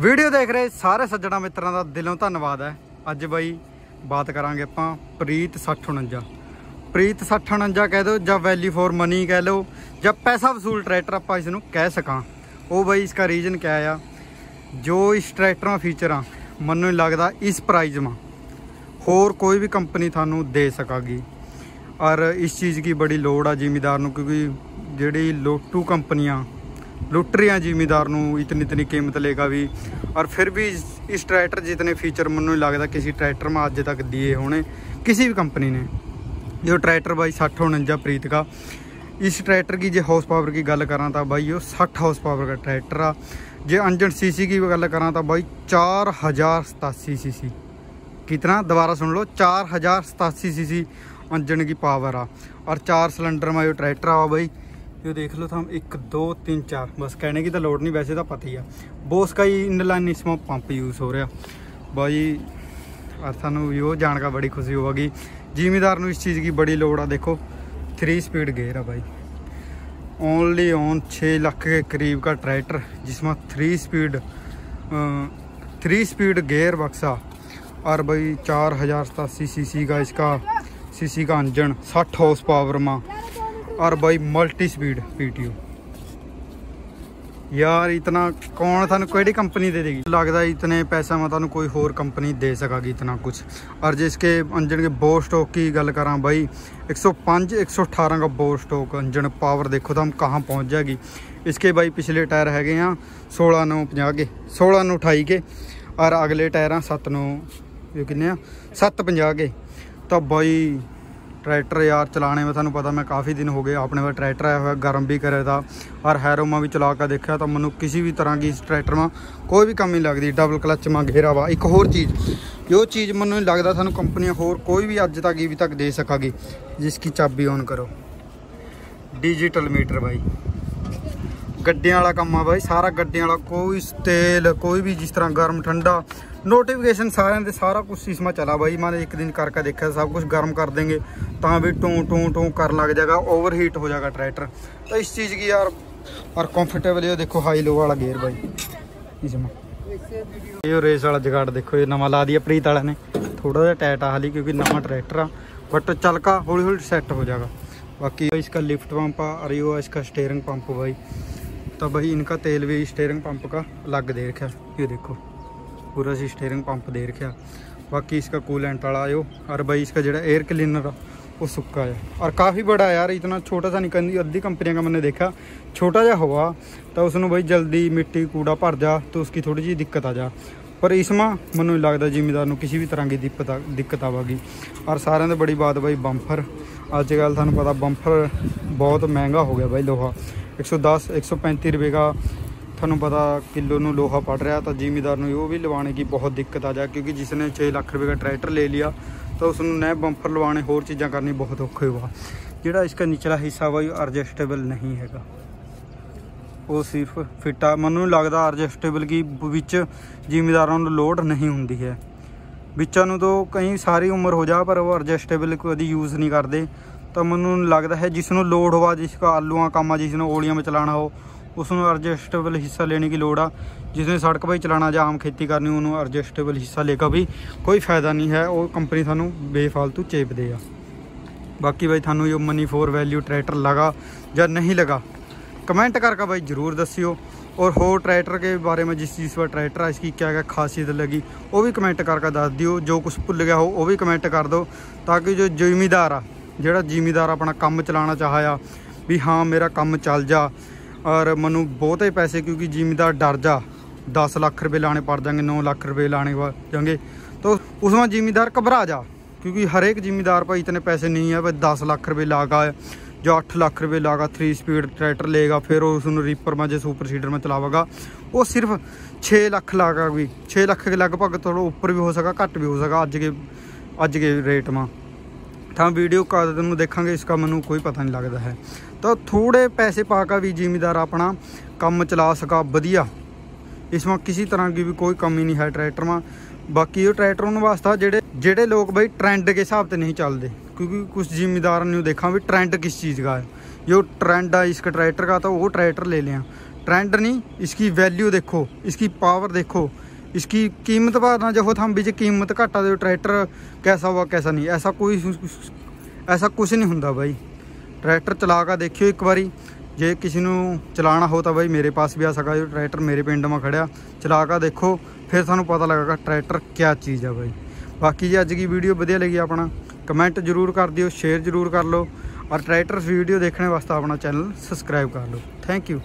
Video ਦੇਖ ਰਹੇ ਸਾਰੇ ਸੱਜਣਾ ਮਿੱਤਰਾਂ ਦਾ ਦਿਲੋਂ ਧੰਨਵਾਦ ਹੈ। ਅੱਜ ਬਾਈ ਬਾਤ ਕਰਾਂਗੇ ਆਪਾਂ ਪ੍ਰੀਤ 6049 ਪ੍ਰੀਤ 6049 ਕਹਿ ਦਿਓ ਜਾਂ ਵੈਲੀ ਫੋਰ ਮਨੀ ਕਹਿ ਲਓ ਜਾਂ ਪੈਸਾ ਵਸੂਲ ਟਰੈਕਟਰ ਆਪਾਂ ਇਸ ਨੂੰ ਕਹਿ ਸਕਾਂ। ਉਹ ਬਾਈ ਇਸ ਦਾ ਰੀਜ਼ਨ ਕਿਆ ਆ? ਜੋ ਇਸ ਟਰੈਕਟਰਾਂ ਫੀਚਰਾਂ ਮੈਨੂੰ ਲੱਗਦਾ ਇਸ ਪ੍ਰਾਈਜ਼ ਮਾ। ਹੋਰ ਕੋਈ ਵੀ ਕੰਪਨੀ ਤੁਹਾਨੂੰ ਦੇ ਸਕਾਗੀ। ਔਰ ਇਸ ਚੀਜ਼ ਦੀ ਬੜੀ ਲੋੜ ਆ ਜ਼ਿਮੀਦਾਰ ਨੂੰ ਕਿਉਂਕਿ ਜਿਹੜੀ ਲੋਟੂ ਕੰਪਨੀਆਂ लुट रही हैं जिमीदार इतनी इतनी कीमत लेगा भी और फिर भी इस ट्रैक्टर जितने फीचर मैं नहीं लगता किसी ट्रैक्टर में अज तक दिए होने किसी भी कंपनी ने जो ट्रैक्टर भाई सठ उनजा प्रीत का इस ट्रैक्टर की जो हाउस पावर की गल करा तो भाई वो सठ हाउस पावर का ट्रैक्टर आ जो अंजन सी सी की गल करा तो भाई चार हज़ार सतासी सी सी कितना दोबारा सुन लो चार हज़ार सतासी सी सी अंजन की पावर आ और चार सिलेंडर में जो ट्रैक्टर आ भाई ये देख लो तो हम एक, दो, तीन, चार, बस कहने की तो लोड नहीं, वैसे तो पता ही है। बोस का ही इनलाइन इसमें पंप यूज़ हो रहा। भाई और जान का बड़ी खुशी होगी। जिमीदार इस चीज़ की बड़ी लोड़ है देखो थ्री स्पीड गेयर है भाई। ओनली ऑन छः लाख के करीब का ट्रैक्टर जिसमें three speed three speed gear बक्सा और भाई, चार हज़ार सतासी सी का इसका सी का इंजन साठ हाउस पावर में। और भाई मल्टी स्पीड पीटीओ यार, इतना कौन थानू कड़ी कंपनी दे देगी? लगता है इतने पैसा में थानू कोई होर कंपनी दे सकेगी इतना कुछ। और जिसके इंजन के बोर स्टॉक की गल करा भाई 105 118 का बोर स्टॉक इंजन पावर देखो तो हम कहाँ पहुँच जाएगी। इसके भाई पिछले टायर है सोलह नौ पंजा के सोलह नौ अठाई के, और अगले टायर सत्त नौ किन्ने सत्त पंजा के। तो भाई चलाने में थानू पता मैं काफ़ी दिन हो गए अपने पास ट्रैक्टर आया हुआ गर्म भी करे था और हैरो में भी चला कर देखा तो मैं किसी भी तरह की इस ट्रैक्टर में कोई भी कमी नहीं लगती डबल क्लच में घेरा वा एक होर चीज़ जो चीज़ मैं नहीं लगता थानू कंपनियाँ होर कोई भी अज तक भी तक दे सकेगी जिसकी चाबी ऑन करो डिजिटल मीटर भाई गड्डिया वाला कम है भाई सारा गड्डिया वाला कोई तेल कोई भी जिस तरह गर्म ठंडा नोटिफिकेशन सारे दे सारा कुछ इसमें चला भाई मैंने एक दिन करके देखा सब कुछ गर्म कर देंगे तो भी टू टू टू कर लग जाएगा ओवर हीट हो जाएगा ट्रैक्टर तो इस चीज़ की यार और कंफर्टेबल ये देखो हाई लो वाला गेयर भाई इसमें ये रेस वाला जुगाड़ देखो ये नवा ला दिया प्रीत वाला ने थोड़ा जहा टाइट आ हाली क्योंकि नवा ट्रैक्टर आ बट चल का हौली हौली सेट हो जाएगा बाकी इसका लिफ्ट पंप आ और ये इसका स्टेयरिंग पंप भाई तो भाई इनका तेल भी स्टेयरिंग पंप का अलग दे रखा ये देखो पूरा सी स्टेयरिंग पंप दे रखा बाकी इसका कूलेंट वाला आयो और भाई इसका जो एयर क्लीनर वो सुक्का है और काफ़ी बड़ा यार इतना छोटा सा निकल अद्धी कंपनियों का मैंने देखा छोटा जा हुआ तो उसमें भाई जल्दी मिट्टी कूड़ा भर जा तो उसकी थोड़ी जी दिक्कत आ जा पर इसमें मैं नहीं लगता जिमीदार किसी भी तरह की दिक्कत दिक्कत आवेगी और सारे तो बड़ी बात भाई बंफर अजकल थानू पता बंफर बहुत महँगा हो गया भाई लोहा एक सौ दस एक सौ पैंती रुपये का थानू पता किलो ਨੂੰ ਲੋਹਾ ਪੜ ਰਿਹਾ जिमीदार ਜ਼ਿਮੀਦਾਰ भी लवाने की बहुत दिक्कत आ जाए क्योंकि जिसने ਕਿਉਂਕਿ लख रुपये का ट्रैक्टर ले लिया तो उसने नए बंपर लवाने होर चीज़ा करनी बहुत औखे हुआ जोड़ा इसका निचला हिस्सा वा एडजस्टेबल नहीं है वो सिर्फ़ फिटा मैं लगता अडजस्टेबल की बिच जिमीदारों लोड नहीं होंगी है बिचा तो कई सारी उम्र हो जा पर अडजस्टेबल कभी यूज़ नहीं करते तो मैं लगता है जिसनों लोड हो जिसका आलूआ कामा जिसने ओलियाँ में चलाना हो ਕੰਮ ਆ ਜਿਸ ਨੂੰ ਓਲੀਆਂ ਵਿੱਚ ਚਲਾਣਾ ਹੋ ਉਸ ਨੂੰ ਐਡਜਸਟੇਬਲ ਹਿੱਸਾ ਲੈਣੇ ਦੀ ਲੋੜ ਆ ਜਿਸਨੇ ਸੜਕ 'ਤੇ ਚਲਾਣਾ ਜਾਂ ਆਮ ਖੇਤੀ ਕਰਨੀ ਉਹਨੂੰ ਐਡਜਸਟੇਬਲ ਹਿੱਸਾ ਲੈ ਕੇ ਵੀ ਕੋਈ ਫਾਇਦਾ ਨਹੀਂ ਹੈ ਉਹ ਕੰਪਨੀ ਤੁਹਾਨੂੰ ਬੇਫਾਲਤੂ ਚੇਪਦੇ ਆ ਬਾਕੀ ਬਾਈ ਤੁਹਾਨੂੰ ਇਹ ਮਨੀ ਫੋਰ ਵੈਲਿਊ ट्रैक्टर लगा या नहीं लगा कमेंट करके भाई ज़रूर दसियो और हो ट्रैक्टर के बारे में जिस चीज़ पर ट्रैक्टर है इसकी क्या क्या खासियत लगी वो भी कमेंट करके दस दियो जो कुछ भुल गया हो वो भी कमेंट कर दो ताकि जो जिमीदार आ ਜਿਹੜਾ ਜ਼ਿਮੀਦਾਰ ਆਪਣਾ ਕੰਮ ਚਲਾਉਣਾ ਚਾਹਿਆ ਵੀ ਹਾਂ ਮੇਰਾ ਕੰਮ ਚੱਲ ਜਾ ਔਰ ਮੈਨੂੰ ਬਹੁਤੇ ਪੈਸੇ ਕਿਉਂਕਿ ਜ਼ਿਮੀਦਾਰ ਡਰ ਜਾ 10 ਲੱਖ ਰੁਪਏ ਲਾਣੇ ਪੜ ਜਾਣਗੇ 9 ਲੱਖ ਰੁਪਏ ਲਾਣੇ ਜਾਣਗੇ तो उसमें जिम्मेदार घबरा जा क्योंकि हर एक जिम्मेदार भाई इतने पैसे नहीं है भाई दस लख रुपये लागा जो अठ लख रुपये लागा थ्री स्पीड ट्रैक्टर लेगा फिर उसमें रीपर में जो सुपर सीडर में चलावेगा वो सिर्फ छे लख लागा भी छे लख के लगभग थोड़ा ऊपर भी हो सका घट भी हो सका अज के अज के रेट में ਤਾਂ ਵੀਡੀਓ ਕਦ ਨੂੰ ਦੇਖਾਂਗੇ ਇਸ ਦਾ ਮੈਨੂੰ ਕੋਈ ਪਤਾ ਨਹੀਂ ਲੱਗਦਾ ਹੈ ਤਾਂ ਥੋੜੇ ਪੈਸੇ ਪਾ ਕੇ ਵੀ ਜ਼ਿਮੀਦਾਰ ਆਪਣਾ ਕੰਮ ਚਲਾ ਸਕਾ ਵਧੀਆ ਇਸ ਵਿੱਚ ਕਿਸੇ ਤਰ੍ਹਾਂ ਦੀ ਵੀ ਕੋਈ ਕਮੀ ਨਹੀਂ ਹੈ ਟਰੈਕਟਰ ਮਾ ਬਾਕੀ ਉਹ ਟਰੈਕਟਰ ਉਹਨਾਂ ਵਾਸਤੇ ਜਿਹੜੇ ਜਿਹੜੇ ਲੋਕ ਬਈ ਟ੍ਰੈਂਡ ਦੇ ਹਿਸਾਬ ਤੇ ਨਹੀਂ ਚੱਲਦੇ क्योंकि कुछ जिम्मेदार ने देखा भी ट्रेंड किस चीज़ का है जो ट्रेंड है इसका ट्रैक्टर का तो वो ट्रैक्टर ले लें ट्रेंड नहीं इसकी वैल्यू देखो इसकी पावर देखो इसकी कीमत भारना जब हम भी कीमत घटा दो ट्रैक्टर कैसा हुआ कैसा नहीं ऐसा कोई ऐसा कुछ नहीं ਹੁੰਦਾ ਬਾਈ ਟਰੈਕਟਰ ਚਲਾ ਕੇ ਦੇਖਿਓ ਇੱਕ ਵਾਰੀ ਜੇ ਕਿਸੇ ਨੂੰ ਚਲਾਉਣਾ ਹੋ ਤਾਂ ਬਾਈ ਮੇਰੇ ਪਾਸ ਵੀ ਆ ਸਕਦਾ ਜੋ ਟਰੈਕਟਰ ਮੇਰੇ ਪਿੰਡ ਮਾ ਖੜਿਆ ਚਲਾ ਕੇ ਦੇਖੋ ਫਿਰ ਤੁਹਾਨੂੰ ਪਤਾ ਲੱਗੇਗਾ ਟਰੈਕਟਰ ਕਿਆ ਚੀਜ਼ ਆ ਬਾਈ ਬਾਕੀ ਜੇ ਅੱਜ ਦੀ ਵੀਡੀਓ ਵਧੀਆ ਲੱਗੀ ਆਪਣਾ ਕਮੈਂਟ ਜ਼ਰੂਰ ਕਰ ਦਿਓ ਸ਼ੇਅਰ ਜ਼ਰੂਰ ਕਰ ਲਓ ਔਰ ਟਰੈਕਟਰ ਵੀਡੀਓ ਦੇਖਣੇ ਵਾਸਤੇ ਆਪਣਾ ਚੈਨਲ ਸਬਸਕ੍ਰਾਈਬ ਕਰ ਲਓ ਥੈਂਕ ਯੂ